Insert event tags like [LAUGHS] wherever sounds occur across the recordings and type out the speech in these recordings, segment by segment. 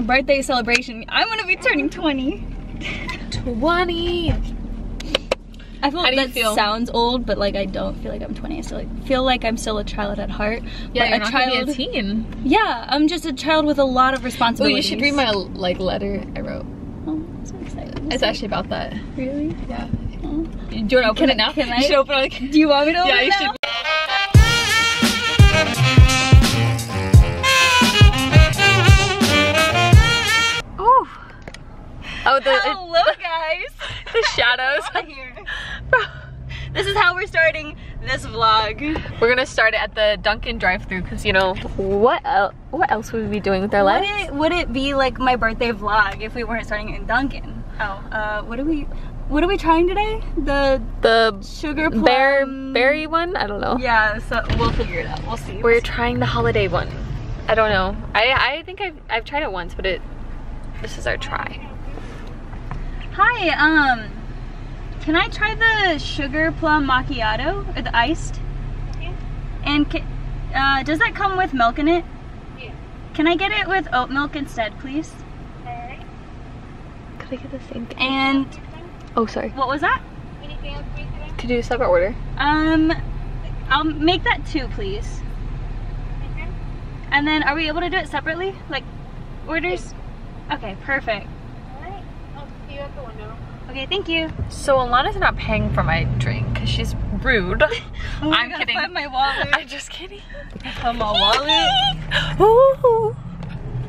a birthday celebration. I'm gonna be turning 20. 20. I feel you that feel? sounds old, but like I don't feel like I'm 20. I still like feel like I'm still a child at heart. Yeah, but you're a not child. be a teen. yeah, I'm just a child with a lot of Oh, you should read my like letter I wrote. Oh, I'm so excited. It's actually about that. really. Yeah. Oh. Do you want to open Can it I- now? can I- [LAUGHS] You should open it like. Do you want me to open Yeah, it you now? should. We're gonna start it at the Dunkin' drive-through because you know what? El- what else would we be doing with our Would lives? it, would it be like my birthday vlog if we weren't starting in Dunkin'? Oh, uh, what are we, what are we trying today? The The sugar plum. bear berry one? I don't know. Yeah, so we'll figure it out. We'll see. We're trying the holiday one. I don't know. I I think I've I've tried it once, but it this is our try. Hi, um, can I try the sugar plum macchiato or the iced? Yeah. And ca- uh, does that come with milk in it? Yeah. Can I get it with oat milk instead, please? Alright. Could I get the same thing? And Oh, sorry. what was that? Anything else for you? To do a separate order. Um, I'll make that two, please. Okay. And then, are we able to do it separately? Like, orders? Okay, perfect. Alright. I'll see you at the window. Okay, thank you. So Allanna's not paying for my drink because she's rude. [LAUGHS] Oh, I I'm gotta kidding. Find my wallet. I'm just kidding. Found my wallet. [LAUGHS] Ooh.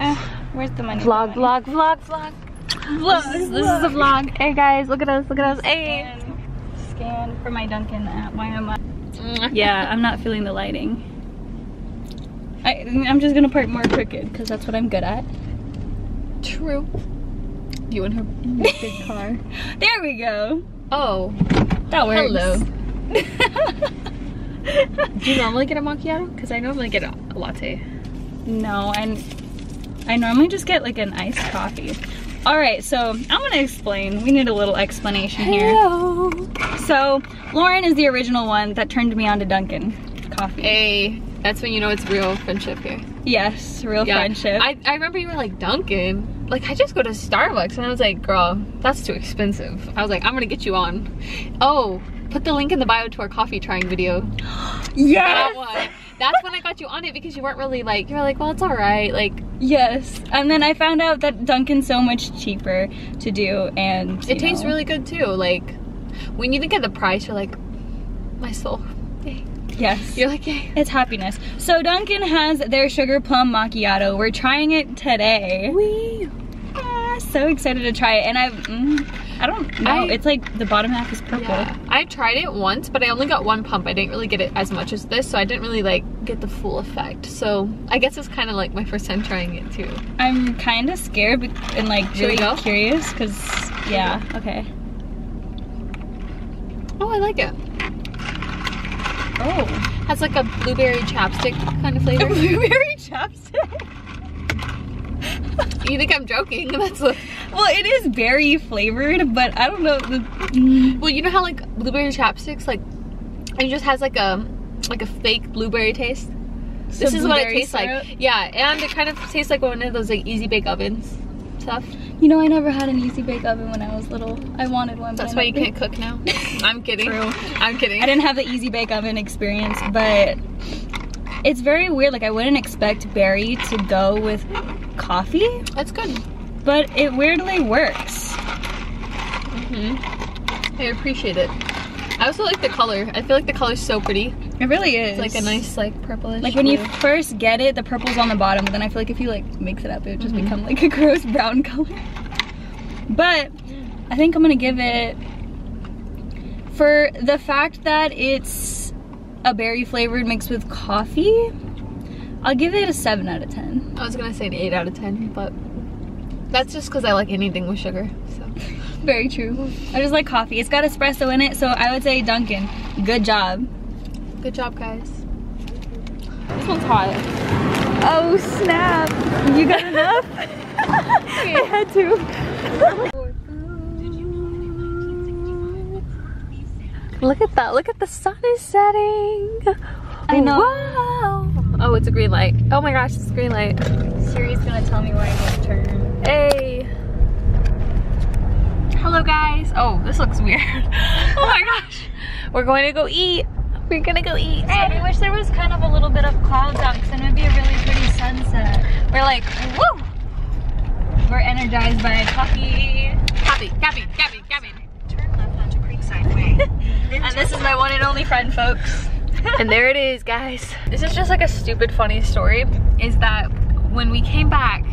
Uh, where's the money? Vlog, vlog, vlog, vlog. vlog. This, this is a vlog. Hey guys, look at us, look at us. Hey. Scan, scan for my Dunkin' app. Why am I? Yeah, I'm not feeling the lighting. I, I'm just gonna park more crooked because that's what I'm good at. True. You and her big car. [LAUGHS] There we go. Oh, That works. hello. [LAUGHS] Do you normally get a macchiato? Because I normally get a latte. no, I, I normally just get like an iced coffee. All right, so I'm gonna explain. We need a little explanation here. Hello. So Lauren is the original one that turned me on to Dunkin' coffee. Hey, that's when you know it's real friendship here. Yes, real friendship. I, I remember you were like, Dunkin', Like, I just go to Starbucks. And I was like, girl, that's too expensive. I was like, I'm gonna get you on. Oh, put the link in the bio to our coffee trying video. [GASPS] That yes, one. That's when I got you on it because you weren't really like, you were like, well, it's all right. Like, yes. And then I found out that Dunkin's so much cheaper to do, and it tastes know, really good too. Like, when you think of the price, you're like, my soul. Yes. You're like. It's happiness. So Dunkin' has their sugar plum macchiato. We're trying it today. Wee. Ah, so excited to try it, and I, mm, I don't know. I- it's like the bottom half is purple. Yeah. I tried it once, but I only got one pump. I didn't really get it as much as this, so I didn't really like get the full effect. So I guess it's kind of like my first time trying it too. I'm kind of scared but- and like Should really go? curious because yeah. Okay. Oh, I like it. Oh. Has like a blueberry chapstick kind of flavor. [LAUGHS] Blueberry chapstick. [LAUGHS] you think I'm joking? That's a, Well, it is berry flavored, but I don't know. The, mm, well, you know how like blueberry chapsticks like it just has like a like a fake blueberry taste. This is what it tastes syrup? like. Yeah, and it kind of tastes like one of those like easy bake ovens stuff. You know, I never had an easy bake oven when I was little. I wanted one. but That's why you can't cook now. [LAUGHS] I'm kidding. True. I'm kidding. I didn't have the easy bake oven experience, but it's very weird. Like I wouldn't expect berry to go with coffee, That's good. but it weirdly works. hmm I appreciate it. I also like the color. I feel like the color's so pretty. It really is. It's like a nice like purplish. Like when you first get it, the purple's on the bottom, but then I feel like if you like mix it up, it would just Mhm. become like a [LAUGHS] gross brown color. But I think I'm gonna give it for the fact that it's a berry flavored mixed with coffee. I'll give it a seven out of ten. I was gonna say an eight out of ten, but that's just because I like anything with sugar. So [LAUGHS] Very true. I just like coffee. It's got espresso in it, so I would say Dunkin'. Good job. good job, guys. This one's hot. Oh snap! You got enough? [LAUGHS] I had to. Look at that. Look at the sun is setting. I know. Wow. Oh, it's a green light. Oh my gosh, it's a green light. Siri's gonna tell me where I need to turn. Hey. Hello guys. Oh, this looks weird. [LAUGHS] oh my gosh. We're going to go eat. We're gonna go eat. I wish there was kind of a little bit of clouds out because then it would be a really pretty sunset. We're like, woo! We're energized by coffee. Happy, happy, happy, happy. Turn left onto Creekside Way. [LAUGHS] And this is my one and only friend, folks. [LAUGHS] and there it is, guys. This is just like a stupid funny story. Is that when we came back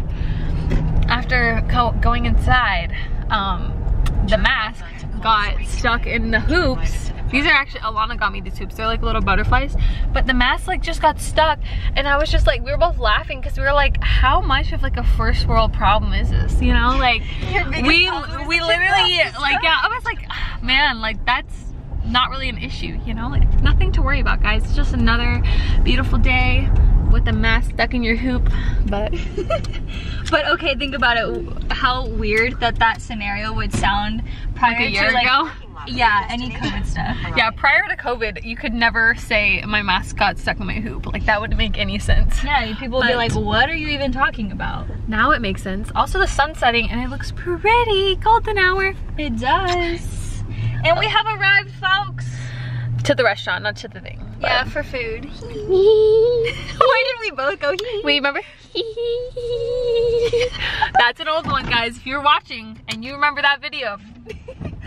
after co- going inside, um, the mask got stuck in the hoops. These are actually, Allanna got me these hoops. They're like little butterflies. But the mask like just got stuck. And I was just like, we were both laughing because we were like, how much of like a first world problem is this? You know, like [LAUGHS] we, we literally, like, yeah, I was like, "Ah, man, like that's not really an issue, you know? Like nothing to worry about, guys. It's just another beautiful day with a mask stuck in your hoop. But [LAUGHS] But okay, think about it. How weird that that scenario would sound prior like a year to like, ago. yeah, any COVID stuff. [LAUGHS] Yeah, prior to COVID, you could never say my mask got stuck in my hoop. Like that wouldn't make any sense. Yeah, people would be like, what are you even talking about? Now it makes sense. Also the sun's setting and it looks pretty. Golden hour. It does. And we have arrived, folks. To the restaurant, not to the thing. Yeah, for food. [LAUGHS] [LAUGHS] Why did we both go? Wait, remember? [LAUGHS] That's an old one, guys. If you're watching and you remember that video.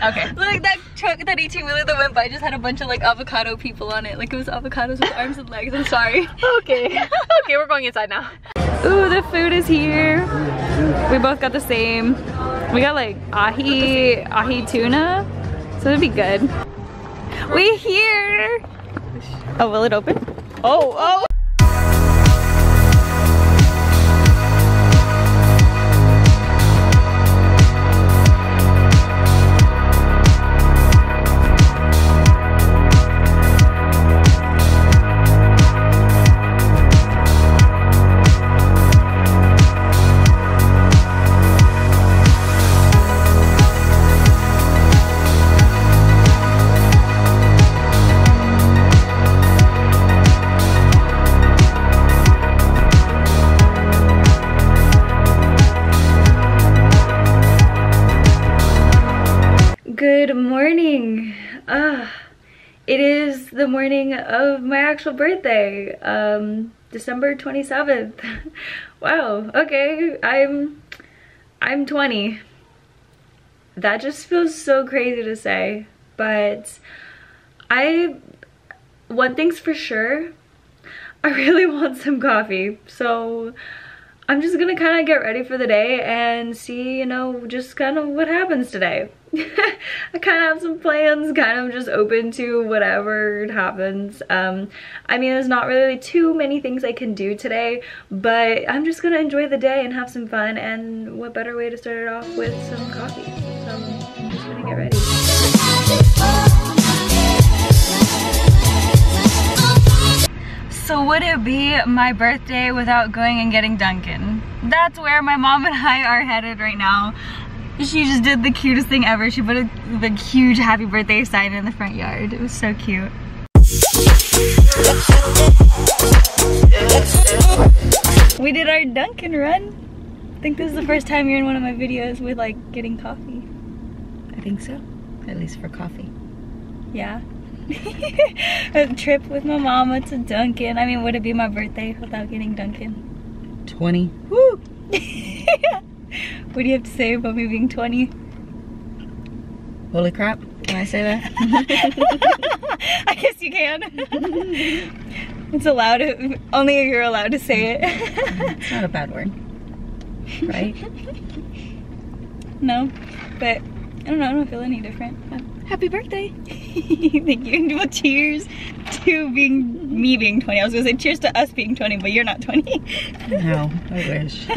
Okay. Look, that truck, that 18 wheeler that went by just had a bunch of like avocado people on it. Like it was avocados with arms and legs. I'm sorry. Okay. okay, we're going inside now. Ooh, the food is here. We both got the same. We got like ahi, ahi tuna. So it'd be good. We here. Oh, will it open? Oh, oh. The morning of my actual birthday, um, December 27th. [LAUGHS] wow, okay, I'm, I'm 20. That just feels so crazy to say, but I, one thing's for sure, I really [LAUGHS] want some coffee, so I'm just gonna kind of get ready for the day and see, you know, just kind of what happens today. I kind of have some plans, kind of just open to whatever happens. Um, I mean, there's not really too many things I can do today, but I'm just gonna enjoy the day and have some fun, and what better way to start it off with some coffee. So I'm just gonna get ready. So would it be my birthday without going and getting Dunkin'? That's where my mom and I are headed right now. She just did the cutest thing ever. She put a huge happy birthday sign in the front yard. It was so cute. We did our Dunkin' run. I think this is the first time you're in one of my videos with like getting coffee. I think so. At least for coffee. Yeah. [LAUGHS] a trip with my mama to Dunkin'. I mean, would it be my birthday without getting Dunkin'? 20. Woo! [LAUGHS] what do you have to say about me being 20? Holy crap. Can I say that? [LAUGHS] [LAUGHS] I guess you can. it's allowed. Only you're allowed to say it. it's not a bad word. Right? no, but I don't know. I don't feel any different. Happy birthday! [LAUGHS] Thank you. Well, cheers to being me being 20. I was gonna say cheers to us being 20, but you're not 20. No, I wish.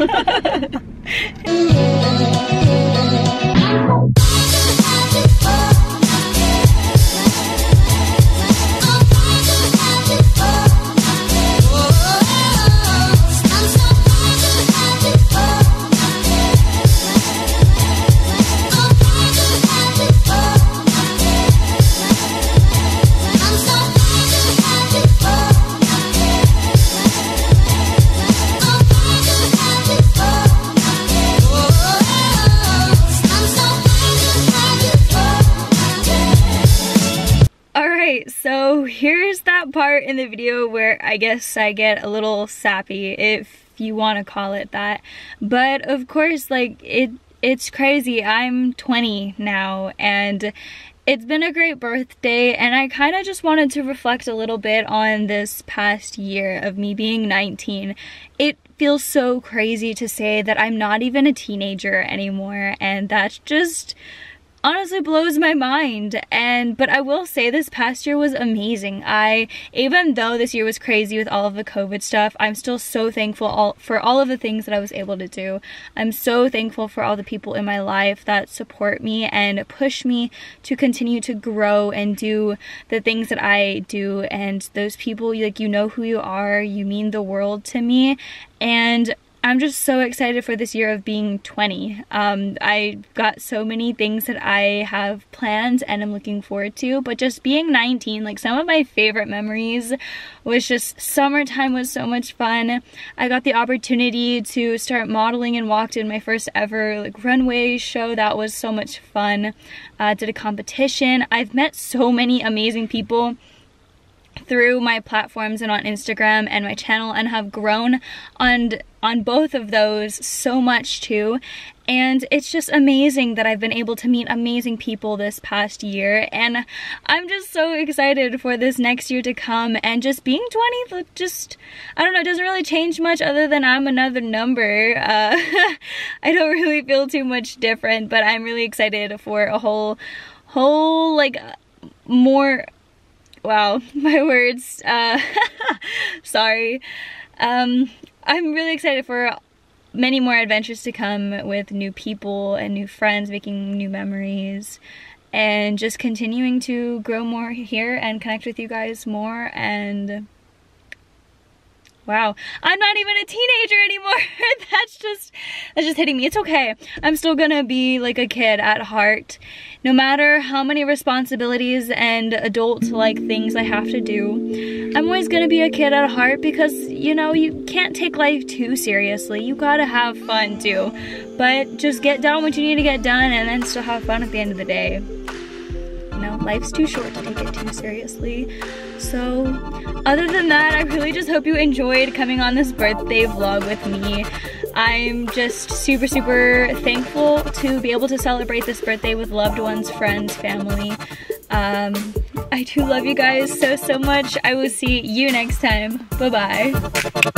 深夜。Part in the video where I guess I get a little sappy, if you want to call it that. But of course, like, it it's crazy. I'm 20 now, and it's been a great birthday and I kind of just wanted to reflect a little bit on this past year of me being 19. It feels so crazy to say that I'm not even a teenager anymore and that's just honestly blows my mind. And but I will say this past year was amazing. I even though this year was crazy with all of the COVID stuff I'm still so thankful all, for all of the things that I was able to do. I'm so thankful for all the people in my life that support me and push me to continue to grow and do the things that I do. And those people like you know who you are. You mean the world to me. And I'm just so excited for this year of being 20. Um, I got so many things that I have planned and I'm looking forward to, but just being 19, like some of my favorite memories was just summertime was so much fun. I got the opportunity to start modeling and walked in my first ever like runway show. That was so much fun. Uh, did a competition. I've met so many amazing people through my platforms and on Instagram and my channel and have grown on on both of those so much too. And it's just amazing that I've been able to meet amazing people this past year. And I'm just so excited for this next year to come. And just being 20 just I don't know it doesn't really change much other than I'm another number. Uh, [LAUGHS] I don't really feel too much different but I'm really excited for a whole whole like more wow, [LAUGHS] my words, uh, [LAUGHS] sorry. Um, I'm really excited for many more adventures to come with new people and new friends, making new memories, and just continuing to grow more here and connect with you guys more and wow. I'm not even a teenager anymore. [LAUGHS] That's just that's just hitting me. It's okay. I'm still gonna be like a kid at heart. No matter how many responsibilities and adult like things i have to do i'm always gonna be a kid at heart because you know you can't take life too seriously. You gotta have fun too. But just get done what you need to get done and then still have fun at the end of the day know, life's too short to take it too seriously. So, other than that, I really just hope you enjoyed coming on this birthday vlog with me. I'm just super, super thankful to be able to celebrate this birthday with loved ones, friends, family. Um, I do love you guys so, so much. I will see you next time. Bye-bye.